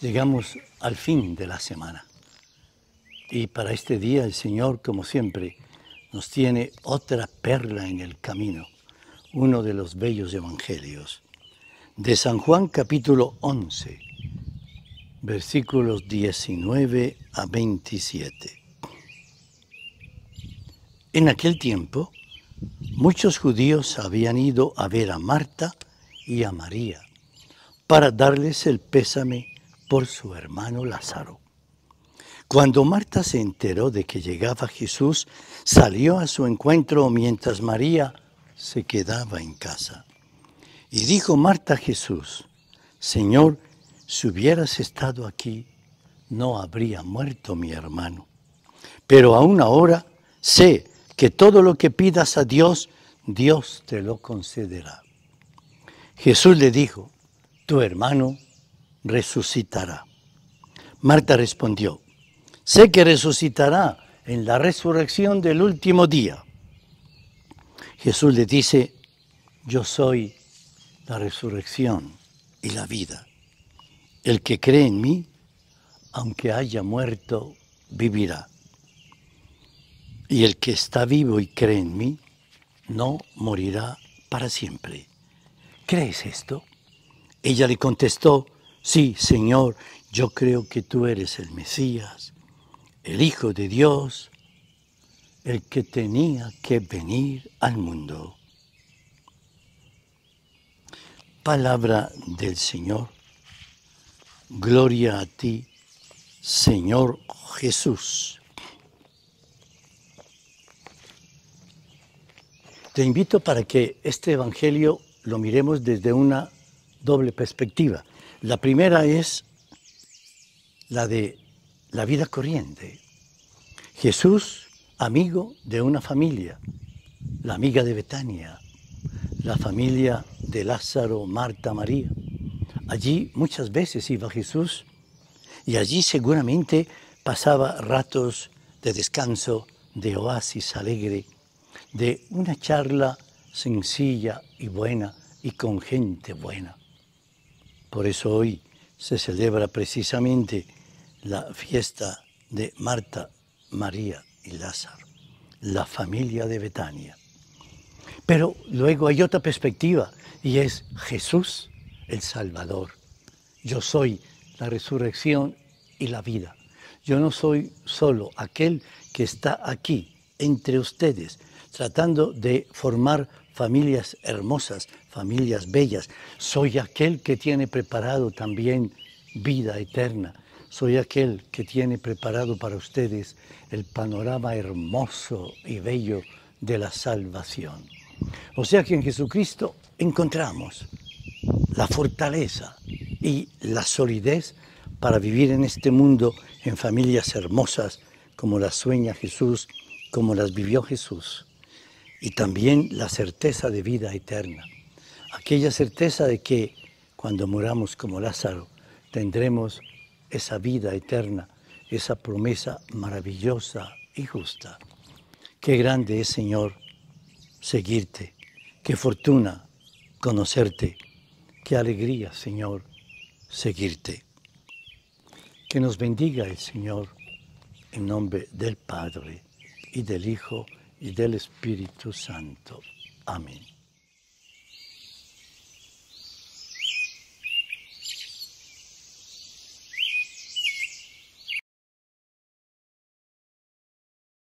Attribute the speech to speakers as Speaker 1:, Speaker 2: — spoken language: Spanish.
Speaker 1: Llegamos al fin de la semana. Y para este día el Señor, como siempre, nos tiene otra perla en el camino, uno de los bellos evangelios. De San Juan capítulo 11, versículos 19 a 27. En aquel tiempo, muchos judíos habían ido a ver a Marta y a María para darles el pésame por su hermano Lázaro. Cuando Marta se enteró de que llegaba Jesús, salió a su encuentro mientras María se quedaba en casa. Y dijo Marta a Jesús, Señor, si hubieras estado aquí, no habría muerto mi hermano. Pero aún ahora sé que todo lo que pidas a Dios, Dios te lo concederá. Jesús le dijo, tu hermano resucitará. Marta respondió, sé que resucitará en la resurrección del último día. Jesús le dice, yo soy la resurrección y la vida. El que cree en mí, aunque haya muerto, vivirá. Y el que está vivo y cree en mí, no morirá para siempre. ¿Crees esto? Ella le contestó, sí, Señor, yo creo que tú eres el Mesías, el Hijo de Dios, el que tenía que venir al mundo. Palabra del Señor. Gloria a ti, Señor Jesús. Te invito para que este Evangelio lo miremos desde una doble perspectiva. La primera es la de la vida corriente. Jesús, amigo de una familia, la amiga de Betania, la familia de Lázaro, Marta, María. Allí muchas veces iba Jesús y allí seguramente pasaba ratos de descanso, de oasis alegre, de una charla sencilla y buena y con gente buena. Por eso hoy se celebra precisamente la fiesta de Marta, María y Lázaro, la familia de Betania. Pero luego hay otra perspectiva y es Jesús el Salvador. Yo soy la resurrección y la vida. Yo no soy solo aquel que está aquí entre ustedes, tratando de formar familias hermosas, familias bellas. Soy aquel que tiene preparado también vida eterna. Soy aquel que tiene preparado para ustedes el panorama hermoso y bello de la salvación. O sea que en Jesucristo encontramos la fortaleza y la solidez para vivir en este mundo en familias hermosas como las sueña Jesús, como las vivió Jesús. Y también la certeza de vida eterna. Aquella certeza de que cuando moramos como Lázaro tendremos esa vida eterna, esa promesa maravillosa y justa. Qué grande es, Señor, seguirte. Qué fortuna conocerte. Qué alegría, Señor, seguirte. Que nos bendiga el Señor en nombre del Padre y del Hijo y del Espíritu Santo. Amén.